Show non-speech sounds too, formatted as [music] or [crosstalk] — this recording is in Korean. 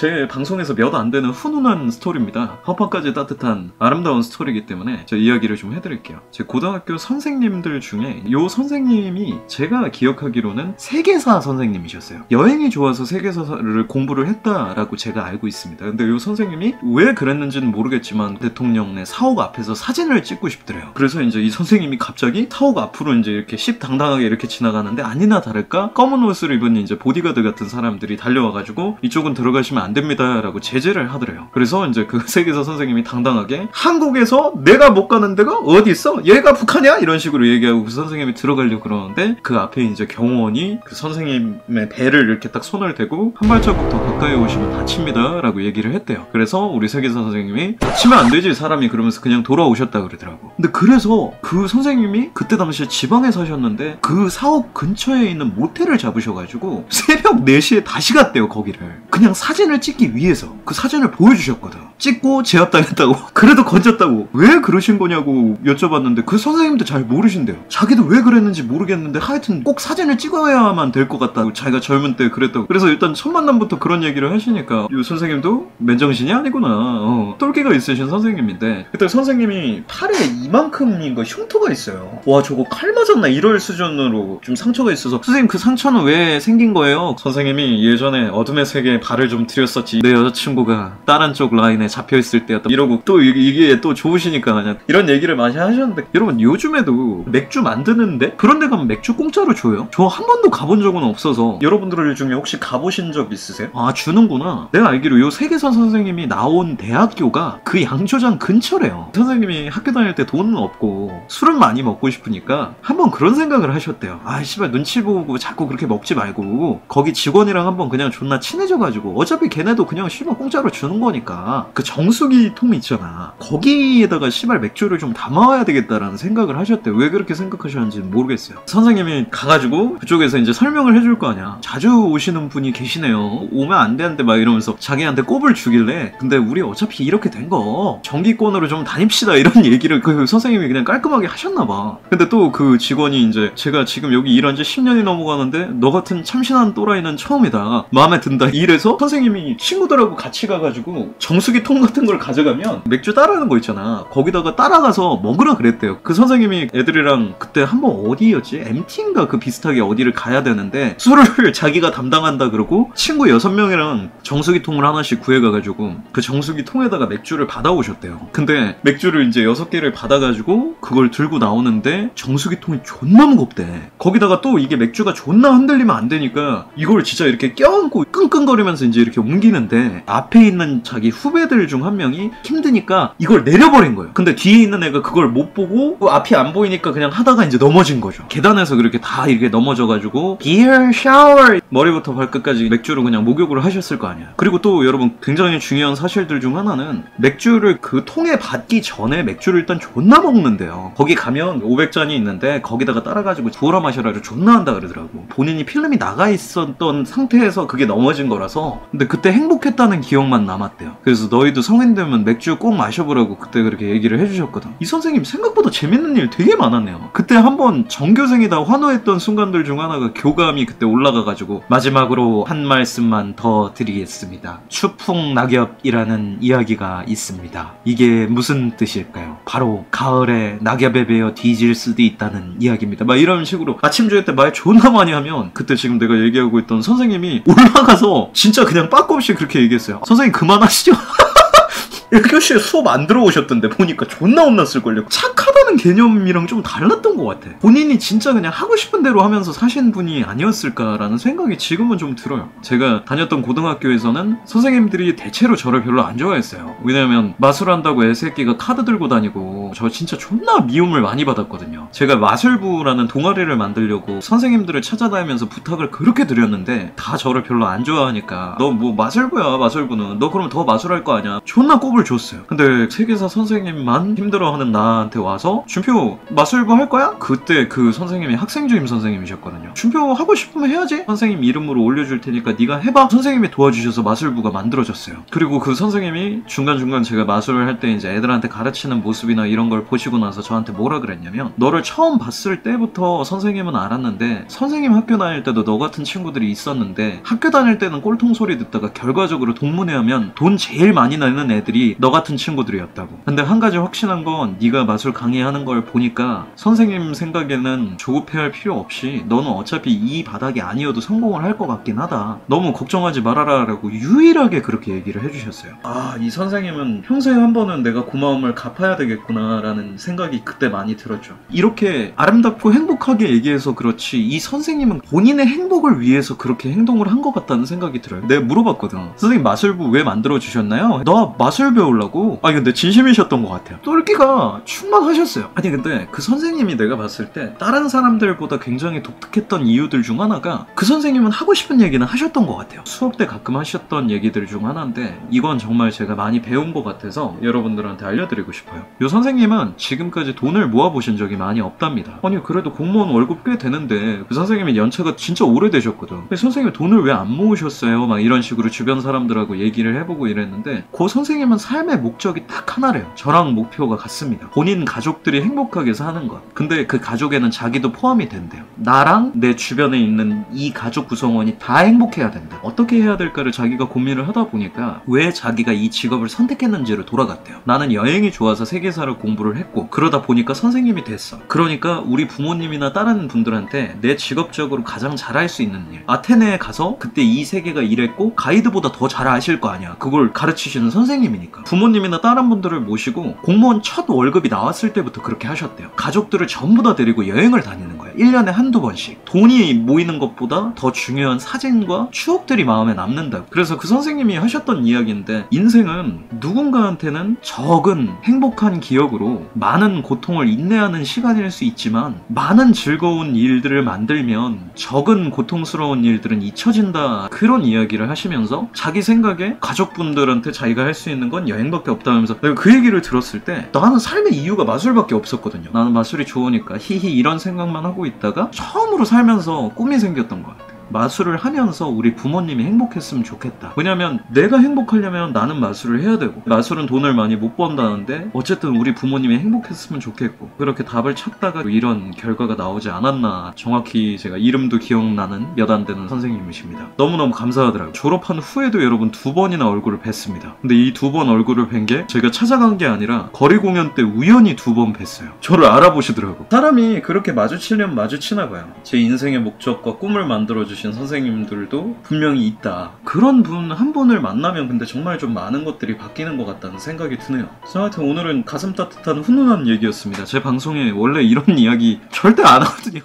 제 방송에서 몇 안 되는 훈훈한 스토리입니다. 허파까지 따뜻한 아름다운 스토리이기 때문에 제 이야기를 좀 해드릴게요. 제 고등학교 선생님들 중에 요 선생님이 제가 기억하기로는 세계사 선생님이셨어요. 여행이 좋아서 세계사를 공부를 했다라고 제가 알고 있습니다. 근데 요 선생님이 왜 그랬는지는 모르겠지만 대통령의 사옥 앞에서 사진을 찍고 싶더래요. 그래서 이제 이 선생님이 갑자기 사옥 앞으로 이제 이렇게 십당당하게 이렇게 지나가는데 아니나 다를까 검은 옷을 입은 이제 보디가드 같은 사람들이 달려와가지고 이쪽은 들어가시면 안 됩니다라고 제재를 하더래요. 그래서 이제 그 [laughs] 세계사 선생님이 당당하게 한국에서 내가 못 가는 데가 어디 있어? 여기가 북한이야? 이런 식으로 얘기하고 그 선생님이 들어가려고 그러는데 그 앞에 이제 경호원이 그 선생님의 배를 이렇게 딱 손을 대고 한 발자국 더 가까이 오시면 다칩니다라고 얘기를 했대요. 그래서 우리 세계사 선생님이 다치면 안 되지 사람이 그러면서 그냥 돌아오셨다 그러더라고. 근데 그래서 그 선생님이 그때 당시에 지방에 사셨는데 그 사업 근처에 있는 모텔을 잡으셔가지고 [laughs] 새벽 4시에 다시 갔대요 거기를. 그냥 사진을 찍기 위해서 그 사진을 보여주셨거든. 찍고 제압당했다고. [laughs] 그래도 건졌다고. 왜 그러신 거냐고 여쭤봤는데 그 선생님도 잘 모르신대요. 자기도 왜 그랬는지 모르겠는데 하여튼 꼭 사진을 찍어야만 될 것 같다고 자기가 젊은 때 그랬다고. 그래서 일단 첫 만남부터 그런 얘기를 하시니까 이 선생님도 맨정신이 아니구나. 어, 똘끼가 있으신 선생님인데 그때 선생님이 팔에 이만큼인가 흉터가 있어요. 와 저거 칼 맞았나 이럴 수준으로 좀 상처가 있어서 선생님 그 상처는 왜 생긴 거예요? 선생님이 예전에 어둠의 세계에 발을 좀 들였었지. 내 여자친구가 다른 쪽 라인에 잡혀 있을 때였다. 이러고 또 이게, 또 좋으시니까 그냥 이런 얘기를 많이 하셨는데 여러분 요즘에도 맥주 만드는데 그런 데 가면 맥주 공짜로 줘요? 저 한 번도 가본 적은 없어서 여러분들 중에 혹시 가보신 적 있으세요? 아 주는구나. 내가 알기로 요 세계선 선생님이 나온 대학교가 그 양조장 근처래요. 선생님이 학교 다닐 때 돈은 없고 술은 많이 먹고 싶으니까 한번 그런 생각을 하셨대요. 아 씨발 눈치 보고 자꾸 그렇게 먹지 말고 거기 직원이랑 한번 그냥 존나 친해져가지고 어차피 걔네도 그냥 씨발 공짜로 주는 거니까 그 정수기 통 있잖아. 거기에다가 씨발 맥주를 좀 담아와야 되겠다라는 생각을 하셨대요. 왜 그렇게 생각하셨는지는 모르겠어요. 선생님이 가가지고 그쪽에서 이제 설명을 해줄 거 아니야. 자주 오시는 분이 계시네요. 오면 안 되는데 막 이러면서 자기한테 꼽을 주길래 근데 우리 어차피 이렇게 된 거 정기권으로 좀 다닙시다 이런 [laughs] 얘기를 그 선생님이 그냥 깔끔하게 하셨나 봐. 근데 또 그 직원이 이제 제가 지금 여기 일한 지 10년이 넘어가는데 너 같은 참신한 또라이 는 처음이다. 마음에 든다. 이래서 선생님이 친구들하고 같이 가가지고 정수기 통 같은 걸 가져가면 맥주 따라하는 거 있잖아. 거기다가 따라가서 먹으라 그랬대요. 그 선생님이 애들이랑 그때 한번 어디였지? MT인가 그 비슷하게 어디를 가야 되는데 술을 [laughs] 자기가 담당한다 그러고 친구 6명이랑 정수기 통을 하나씩 구해가가지고 그 정수기 통에다가 맥주를 받아오셨대요. 근데 맥주를 이제 6개를 받아가지고 그걸 들고 나오는데 정수기 통이 존나 무겁대. 거기다가 또 이게 맥주가 존나 흔들리면 안 되니까 이걸 진짜 이렇게 껴안고 끙끙거리면서 이제 이렇게 옮기는데 앞에 있는 자기 후배들 중 한 명이 힘드니까 이걸 내려버린 거예요. 근데 뒤에 있는 애가 그걸 못 보고 그 앞이 안 보이니까 그냥 하다가 이제 넘어진 거죠. 계단에서 그렇게 다 이렇게 넘어져가지고 비어 샤워 머리부터 발끝까지 맥주로 그냥 목욕을 하셨을 거 아니야. 그리고 또 여러분 굉장히 중요한 사실들 중 하나는 맥주를 그 통에 받기 전에 맥주를 일단 존나 먹는데요. 거기 가면 500잔이 있는데 거기다가 따라가지고 부어라 마셔라를 존나 한다 그러더라고. 본인이 필름이 나가 있 었던 상태에서 그게 넘어진 거라서 근데 그때 행복했다는 기억만 남았대요. 그래서 너희도 성인 되면 맥주 꼭 마셔보라고 그때 그렇게 얘기를 해주셨거든. 이 선생님 생각보다 재밌는 일 되게 많았네요. 그때 한번 전교생이다 환호했던 순간들 중 하나가 교감이 그때 올라가가지고 마지막으로 한 말씀만 더 드리겠습니다. 추풍 낙엽이라는 이야기가 있습니다. 이게 무슨 뜻일까요? 바로 가을에 낙엽에 베어 뒤질 수도 있다는 이야기입니다. 막 이런 식으로 아침 조회 때 말 존나 많이 하면 그때 지금 내가 얘기하고 있던 선생님이 올라가서 진짜 그냥 빠꾸 없이 그렇게 얘기했어요. 선생님 그만하시죠. [laughs] 1교시에 수업 안 들어오셨던데 보니까 존나 혼났을걸요. 착 하다는 개념이랑 좀 달랐던 것 같아. 본인이 진짜 그냥 하고 싶은 대로 하면서 사신 분이 아니었을까라는 생각이 지금은 좀 들어요. 제가 다녔던 고등학교에서는 선생님들이 대체로 저를 별로 안 좋아했어요. 왜냐면 마술한다고 애새끼가 카드 들고 다니고 저 진짜 존나 미움을 많이 받았거든요. 제가 마술부라는 동아리를 만들려고 선생님들을 찾아다니면서 부탁을 그렇게 드렸는데 다 저를 별로 안 좋아하니까 너 뭐 마술부야 마술부는 너 그러면 더 마술할 거 아니야 존나 꼽을 줬어요 근데 세계사 선생님만 힘들어하는 나한테 와서 어? 준표 마술부 할 거야? 그때 그 선생님이 학생 주임 선생님이셨거든요. 준표 하고 싶으면 해야지. 선생님 이름으로 올려줄 테니까 네가 해봐. 선생님이 도와주셔서 마술부가 만들어졌어요. 그리고 그 선생님이 중간중간 제가 마술을 할 때 이제 애들한테 가르치는 모습이나 이런 걸 보시고 나서 저한테 뭐라 그랬냐면 너를 처음 봤을 때부터 선생님은 알았는데 선생님 학교 다닐 때도 너 같은 친구들이 있었는데 학교 다닐 때는 꼴통 소리 듣다가 결과적으로 동문회 하면 돈 제일 많이 내는 애들이 너 같은 친구들이었다고. 근데 한 가지 확신한 건 네가 마술 강의하 는 걸 보니까 선생님 생각에는 조급해할 필요 없이 너는 어차피 이 바닥이 아니어도 성공을 할 것 같긴 하다. 너무 걱정하지 말아라 라고 유일하게 그렇게 얘기를 해주셨어요. 아, 이 선생님은 평소에 한 번은 내가 고마움을 갚아야 되겠구나 라는 생각이 그때 많이 들었죠. 이렇게 아름답고 행복하게 얘기해서 그렇지 이 선생님은 본인의 행복을 위해서 그렇게 행동을 한 것 같다는 생각이 들어요. 내가 물어봤거든. 선생님 마술부 왜 만들어 주셨나요? 너 마술 배우려고? 아니 근데 진심이셨던 것 같아요. 똘끼가 충만하셨어요. 아니 근데 그 선생님이 내가 봤을 때 다른 사람들보다 굉장히 독특했던 이유들 중 하나가 그 선생님은 하고 싶은 얘기는 하셨던 것 같아요. 수업 때 가끔 하셨던 얘기들 중 하나인데 이건 정말 제가 많이 배운 것 같아서 여러분들한테 알려드리고 싶어요. 이 선생님은 지금까지 돈을 모아보신 적이 많이 없답니다. 아니 그래도 공무원 월급 꽤 되는데 그 선생님의 연차가 진짜 오래되셨거든. 선생님이 돈을 왜 안 모으셨어요? 막 이런 식으로 주변 사람들하고 얘기를 해보고 이랬는데 그 선생님은 삶의 목적이 딱 하나래요. 저랑 목표가 같습니다. 본인 가족 들이 행복하게 사는 것. 근데 그 가족에는 자기도 포함이 된대요. 나랑 내 주변에 있는 이 가족 구성원이 다 행복해야 된다. 어떻게 해야 될까를 자기가 고민을 하다 보니까 왜 자기가 이 직업을 선택했는지를 돌아갔대요. 나는 여행이 좋아서 세계사를 공부를 했고 그러다 보니까 선생님이 됐어. 그러니까 우리 부모님이나 다른 분들한테 내 직업적으로 가장 잘할 수 있는 일. 아테네에 가서 그때 이 세계가 이랬고 가이드보다 더 잘 아실 거 아니야. 그걸 가르치시는 선생님이니까. 부모님이나 다른 분들을 모시고 공무원 첫 월급이 나왔을 때부터 그렇게 하셨대요. 가족들을 전부 다 데리고 여행을 다니는 거예요. 1년에 한두 번씩. 돈이 모이는 것보다 더 중요한 사진과 추억들이 마음에 남는다. 그래서 그 선생님이 하셨던 이야기인데 인생은 누군가한테는 적은 행복한 기억으로 많은 고통을 인내하는 시간일 수 있지만 많은 즐거운 일들을 만들면 적은 고통스러운 일들은 잊혀진다. 그런 이야기를 하시면서 자기 생각에 가족분들한테 자기가 할 수 있는 건 여행밖에 없다면서 내가 그 얘기를 들었을 때 나는 삶의 이유가 마술밖에 없었거든요. 나는 마술이 좋으니까 히히 이런 생각만 하고 있다가 처음으로 살면서 꿈이 생겼던 것 같아요. 마술을 하면서 우리 부모님이 행복했으면 좋겠다. 왜냐면 내가 행복하려면 나는 마술을 해야 되고 마술은 돈을 많이 못 번다는데 어쨌든 우리 부모님이 행복했으면 좋겠고 그렇게 답을 찾다가 이런 결과가 나오지 않았나 정확히 제가 이름도 기억나는 몇 안 되는 선생님이십니다. 너무너무 감사하더라고요. 졸업한 후에도 여러분 두 번이나 얼굴을 뵀습니다. 근데 이 두 번 얼굴을 뵌 게 제가 찾아간 게 아니라 거리 공연 때 우연히 두 번 뵀어요. 저를 알아보시더라고. 사람이 그렇게 마주치려면 마주치나 봐요. 제 인생의 목적과 꿈을 만들어주신 선생님들도 분명히 있다. 그런 분 한 분을 만나면 근데 정말 좀 많은 것들이 바뀌는 것 같다는 생각이 드네요. 그래서 하여튼 오늘은 가슴 따뜻한 훈훈한 얘기였습니다. 제 방송에 원래 이런 [laughs] 이야기 절대 안 하거든요.